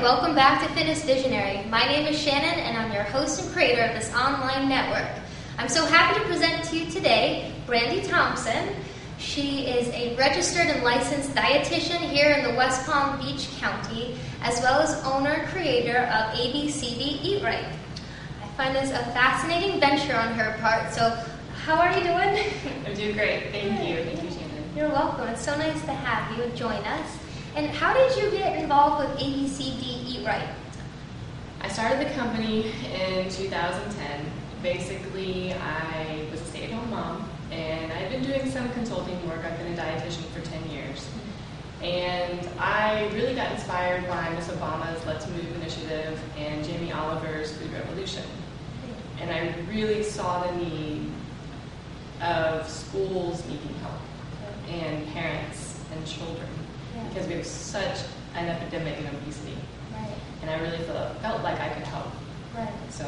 and welcome back to Fitness Visionary. My name is Shannon, and I'm your host and creator of this online network. I'm so happy to present to you today Brandi Thompson. She is a registered and licensed dietitian here in the West Palm Beach County, as well as owner and creator of ABCD Eat Right. I find this a fascinating venture on her part. So, how are you doing? I'm doing great. Thank you. Thank you, Shannon. You're welcome. It's so nice to have you join us. And how did you get involved with ABCD Eat Right? I started the company in 2010. Basically, I was a stay at home mom, and I've been doing some consulting work. I've been a dietitian for 10 years. And I really got inspired by Miss Obama's Let's Move initiative and Jamie Oliver's Food Revolution. And I really saw the need of schools needing help, and parents and children. Because we have such an epidemic in obesity. Right, And I really felt, felt like I could help. right. So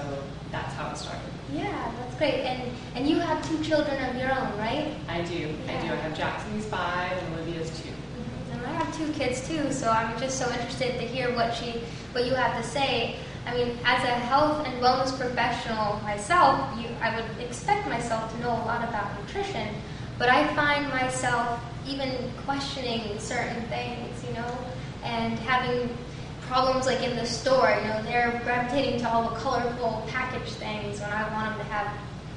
that's how it started. Yeah, that's great. And and you have two children of your own, right? I do. I do. I have Jackson, who's five, and Olivia's two. Mm-hmm. And I have two kids too, so I'm just so interested to hear what she, what you have to say. I mean, as a health and wellness professional myself, you, I would expect myself to know a lot about nutrition, but I find myself even questioning certain things, you know, and having problems like in the store. You know, they're gravitating to all the colorful packaged things when I want them to have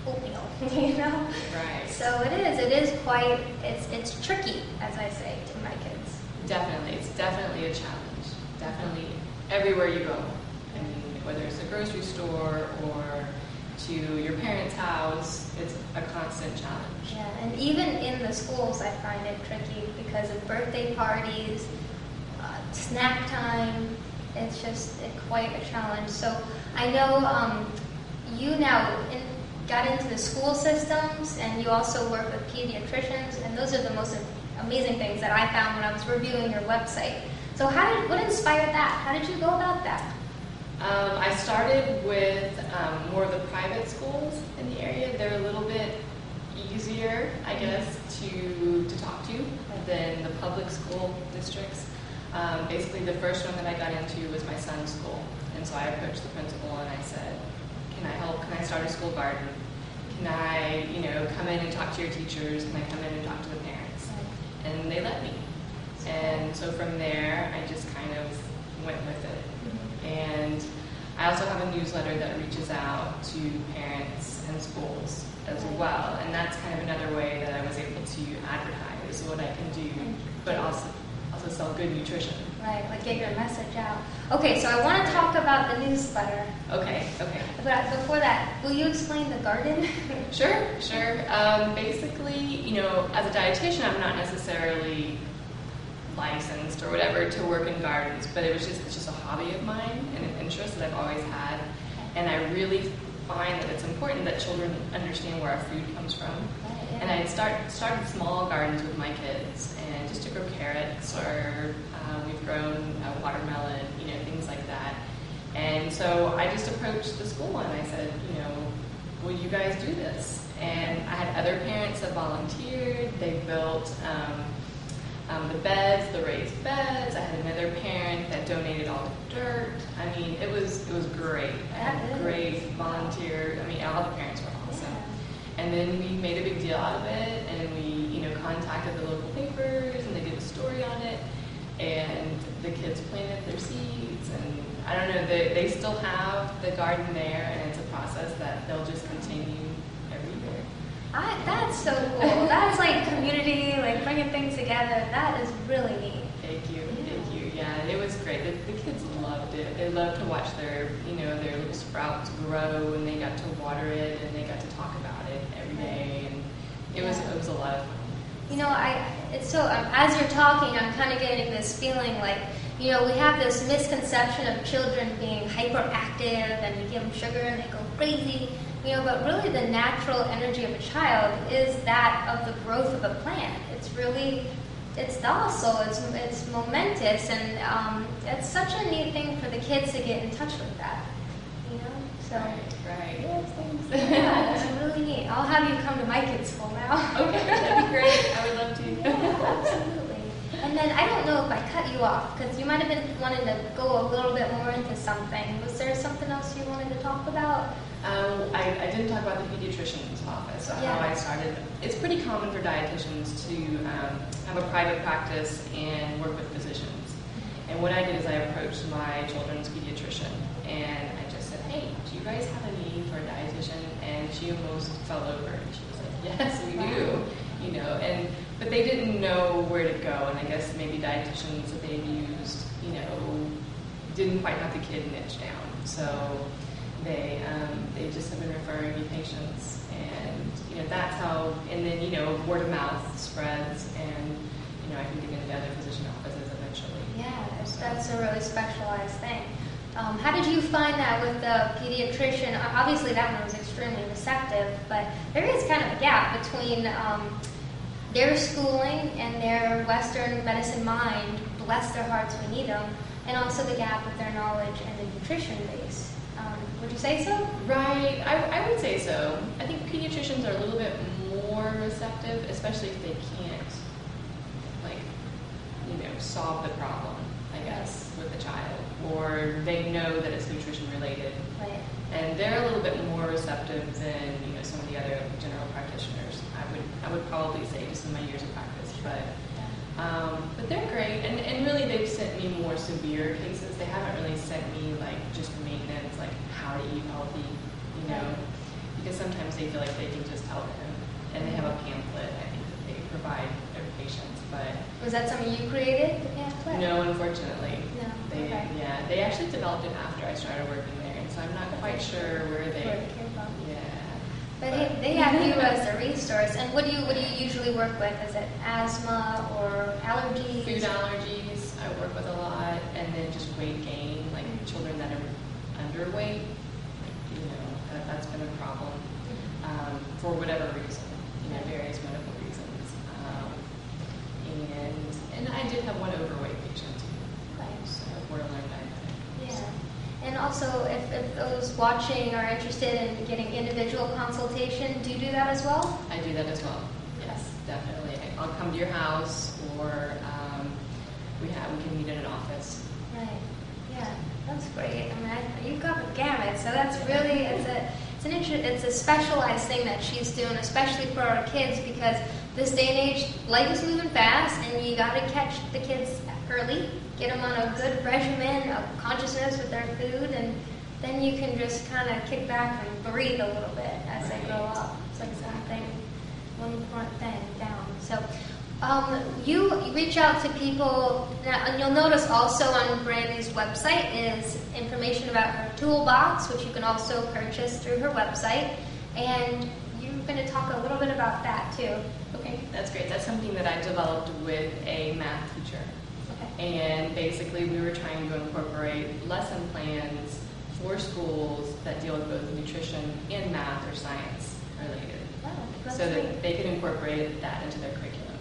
oatmeal, you know. Right. So it is. It is quite. It's it's tricky, as I say to my kids. Definitely. It's definitely a challenge. Definitely everywhere you go. I mean, whether it's a grocery store or to your parents' house, it's a constant challenge. Yeah, and even in the schools, I find it tricky because of birthday parties, uh, snack time. It's just it, quite a challenge. So I know um, you now in, got into the school systems, and you also work with pediatricians, and those are the most amazing things that I found when I was reviewing your website. So how did what inspired that? How did you go about that? Um, I started with um, more of the private schools in the area. They're a little bit easier, I guess, to, to talk to than the public school districts. Um, basically, the first one that I got into was my son's school. And so I approached the principal and I said, Can I help? Can I start a school garden? Can I, you know, come in and talk to your teachers? Can I come in and talk to the parents? And they let me. And so from there, I just kind of went with it. And I also have a newsletter that reaches out to parents and schools as well. And that's kind of another way that I was able to advertise what I can do, but also also sell good nutrition. Right, like get your message out. Okay, so I want to talk about the newsletter. Okay, okay. But before that, will you explain the garden? Sure, sure. Um, basically, you know, as a dietitian, I'm not necessarily licensed or whatever to work in gardens, but it was just it's just a hobby of mine and an interest that I've always had, and I really find that it's important that children understand where our food comes from. And I start, started small gardens with my kids, and just to grow carrots, or um, we've grown uh, watermelon, you know, things like that. And so I just approached the school and I said, you know, will you guys do this? And I had other parents that volunteered. They built um, um, the beds, the raised beds. I had another parent that donated all the dirt. I mean, it was it was great. I had great volunteer. I mean, all the parents were awesome. And then we made a big deal out of it, and we, you know, contacted the local papers, and they did a story on it. And the kids planted their seeds, and I don't know, they, they still have the garden there, and it's a process that they'll just continue every year. I, that's so cool. Like community, like bringing things together. That is really neat. Thank you, thank you. Yeah, it was great. The, the kids loved it. They loved to watch their, you know, their little sprouts grow, and they got to water it, and they got to talk about it every day, and it was it was a lot of fun. You know, I it's so um, as you're talking, I'm kind of getting this feeling like you know we have this misconception of children being hyperactive and we give them sugar and they go crazy. You know, but really the natural energy of a child is that of the growth of a plant. It's really it's docile, it's it's momentous, and um, it's such a neat thing for the kids to get in touch with that. You know, so. right. Yes, thanks. Yeah, it's really neat. I'll have you come to my kids' school now. Okay, that'd be great. I would love to. Yeah, absolutely. And then I don't know if I cut you off because you might have been wanting to go a little bit more into something. Was there something else you wanted to talk about? Um, I, I didn't talk about the pediatrician's office, so Yeah. how I started. It's pretty common for dietitians to um, have a private practice and work with physicians. And what I did is I approached my children's pediatrician and I just said, hey, do you guys have a need for a dietitian? And she almost fell over and she was like, yes, we do. You know, and but they didn't know where to go, and I guess maybe dietitians that they used, you know, didn't quite have the kid niche down. So they um, they just have been referring me patients, and you know that's how. And then you know word of mouth spreads, and you know I can get into other physician offices eventually. Yeah, that's, that's a really specialized thing. Um, how did you find that with the pediatrician? Obviously, that one was extremely receptive, but there is kind of a gap between um, their schooling and their Western medicine mind. Bless their hearts, we need them, and also the gap with their knowledge and the nutrition base. Would you say so? Right, I, I would say so. I think pediatricians are a little bit more receptive, especially if they can't, like, you know, solve the problem, I guess, with the child, or they know that it's nutrition related, Right. and they're a little bit more receptive than you know some of the other general practitioners. I would I would probably say just in my years of practice, but. Um, but they're great, and, and really they've sent me more severe cases. They haven't really sent me like just maintenance, like how to eat healthy, you know, because sometimes they feel like they can just help them, and they have a pamphlet I think that they provide their patients. But Was that something you created? The pamphlet? no, unfortunately, No. they okay. yeah they actually developed it after I started working there, and so I'm not quite sure where Where they it came from. yeah. But they, they have you as a resource. And what do you what do you usually work with? Is it asthma or allergies? Food allergies, I work with a lot, and then just weight gain, like children that are underweight. You know, that, that's been a problem um, for whatever reason, you know, various medical reasons. Um, and and I did have one overweight patient too, Right. so borderline diabetic. Yeah. And also, if, if those watching are interested in getting individual consultation, do you do that as well? I do that as well. Yes, definitely. I'll come to your house, or um, we have we can meet in an office. Right. Yeah, that's great. I mean, I, you've got the gamut, so that's really it's a it's an inter- it's a specialized thing that she's doing, especially for our kids, because this day and age, life is moving fast, and you got to catch the kids early, get them on a good regimen of consciousness with their food, and then you can just kind of kick back and breathe a little bit as they grow up. It's like one thing, one front thing down. So. Um, you reach out to people, now, and you'll notice also on Brandi's website is information about her toolbox, which you can also purchase through her website. And you're going to talk a little bit about that too. Okay, that's great. That's something that I developed with a math teacher. Okay. And basically, we were trying to incorporate lesson plans for schools that deal with both nutrition and math or science related, Wow, so great. that they can incorporate that into their curriculum.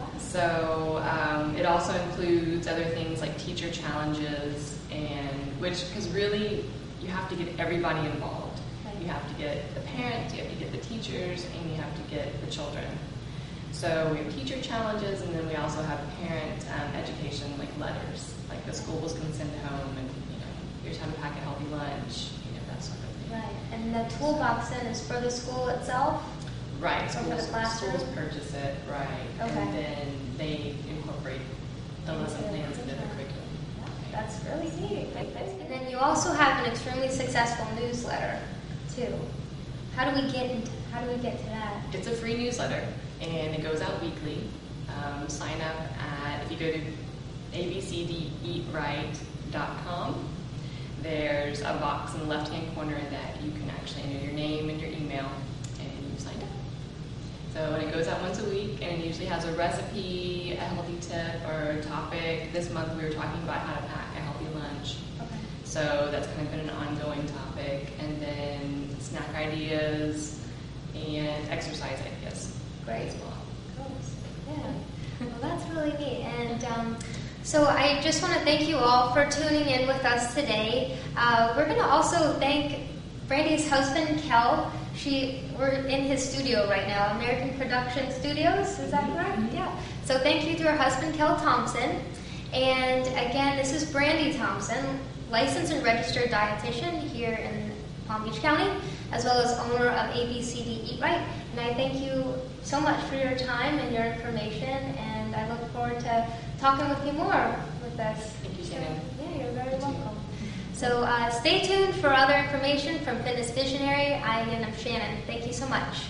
Wow. So um, it also includes other things like teacher challenges, and which because really you have to get everybody involved. Right. You have to get the parents, you have to get the teachers, and you have to get the children. So we have teacher challenges, and then we also have parent um, education, like letters, like the schools can send home, and you know, here's how to pack a healthy lunch, you know, that sort of thing. Right. And the toolbox then is for the school itself? Right, the schools, schools purchase it, right, Okay. and then they incorporate the lesson plans into the curriculum. That's really neat. And then you also have an extremely successful newsletter too. How do we get into, how do we get to that? It's a free newsletter, and it goes out weekly. Um, sign up at, if you go to abcdeatright.com, there's a box in the left-hand corner that you can actually enter your name and your email, and you sign up. So, and it goes out once a week, and it usually has a recipe, a healthy tip, or a topic. This month we were talking about how to pack a healthy lunch. Okay. So that's kind of been an ongoing topic. And then snack ideas and exercise ideas Great. as well. Yeah. Well, that's really neat. And um, so I just want to thank you all for tuning in with us today. Uh, we're going to also thank Brandi's husband, Kel. she we're in his studio right now, American Production Studios. Is that correct? Yeah. So thank you to her husband, Kel Thompson. And again, this is Brandi Thompson, licensed and registered dietitian here in Palm Beach County, as well as owner of ABCD Eat Right. And I thank you so much for your time and your information, and I look forward to talking with you more with us. Thank you, Shannon. Yeah, you're very welcome. So uh, stay tuned for other information from Fitness Visionary. I am Shannon. Thank you so much.